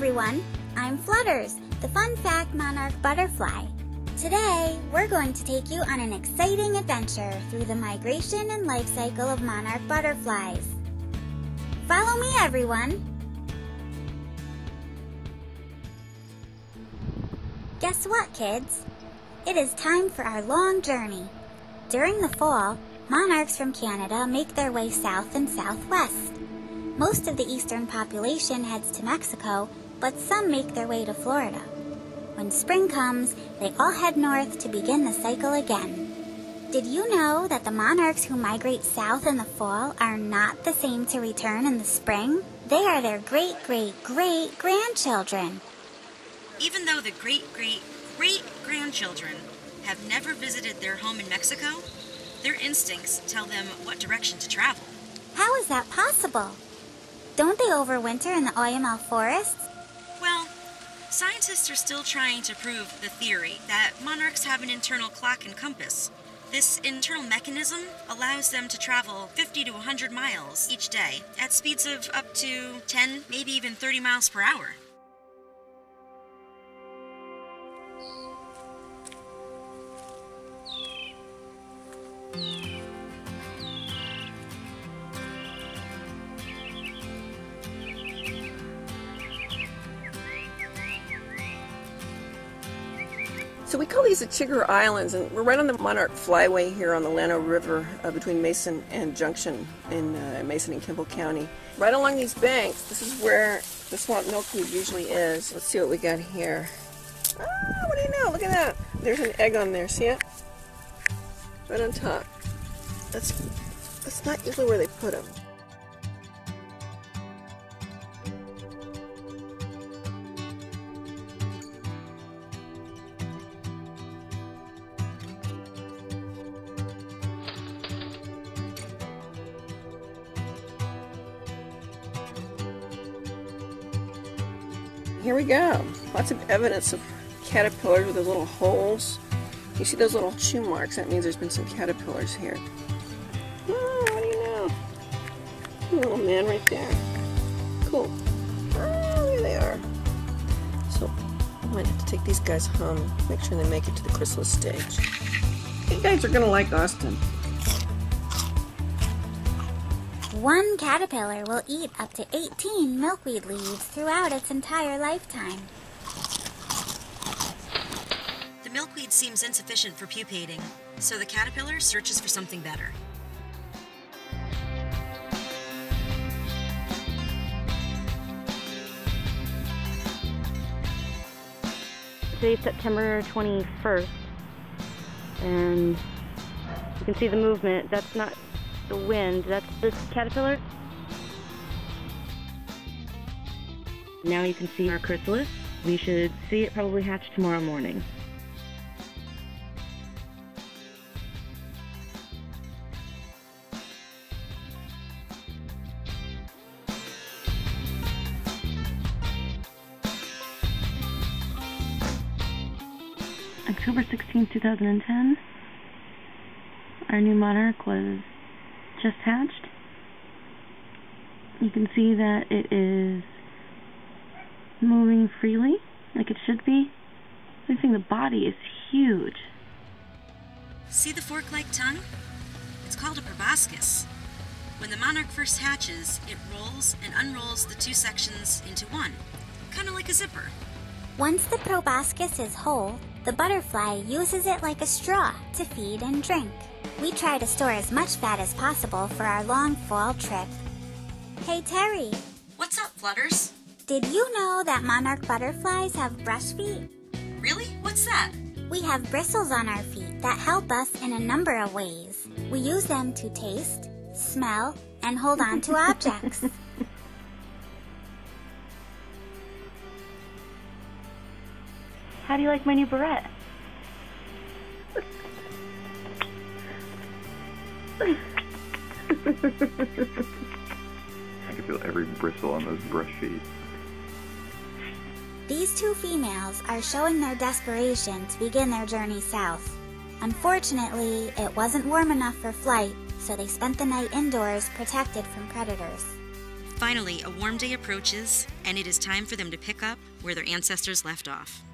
everyone. I'm Flutters, the fun fact monarch butterfly. Today, we're going to take you on an exciting adventure through the migration and life cycle of monarch butterflies. Follow me, everyone. Guess what, kids? It is time for our long journey. During the fall, monarchs from Canada make their way south and southwest. Most of the eastern population heads to Mexico, but some make their way to Florida. When spring comes, they all head north to begin the cycle again. Did you know that the monarchs who migrate south in the fall are not the same to return in the spring? They are their great great great grandchildren. Even though the great great great grandchildren have never visited their home in Mexico, their instincts tell them what direction to travel. How is that possible? Don't they overwinter in the Oyamel forests? Scientists are still trying to prove the theory that monarchs have an internal clock and compass. This internal mechanism allows them to travel 50 to 100 miles each day at speeds of up to 10, maybe even 30 miles per hour. So we call these the Chigurh Islands, and we're right on the Monarch Flyway here on the Llano River uh, between Mason and Junction in uh, Mason and Kimble County. Right along these banks, this is where the swamp milkweed usually is. Let's see what we got here. Ah, what do you know? Look at that. There's an egg on there. See it? Right on top. That's that's not usually where they put them. Here we go. Lots of evidence of caterpillars with those little holes. You see those little chew marks? That means there's been some caterpillars here. Oh, what do you know? Little man right there. Cool. Oh, there they are. So I might have to take these guys home, make sure they make it to the chrysalis stage. You guys are gonna like Austin. One caterpillar will eat up to 18 milkweed leaves throughout its entire lifetime. The milkweed seems insufficient for pupating, so the caterpillar searches for something better. Today's September 21st, and you can see the movement. That's not the wind, that's this caterpillar. Now you can see our chrysalis. We should see it probably hatch tomorrow morning. October 16, 2010. Our new monarch was just hatched. You can see that it is moving freely, like it should be. I think the body is huge. See the fork-like tongue? It's called a proboscis. When the monarch first hatches, it rolls and unrolls the two sections into one, kind of like a zipper. Once the proboscis is whole, the butterfly uses it like a straw to feed and drink. We try to store as much fat as possible for our long fall trip. Hey Teri, What's up, Flutters? did you know that monarch butterflies have brush feet? Really? What's that? We have bristles on our feet that help us in a number of ways. We use them to taste, smell, and hold on to objects. How do you like my new beret? I can feel every bristle on those brush feet. These two females are showing their desperation to begin their journey south. Unfortunately, it wasn't warm enough for flight, so they spent the night indoors protected from predators. Finally, a warm day approaches, and it is time for them to pick up where their ancestors left off.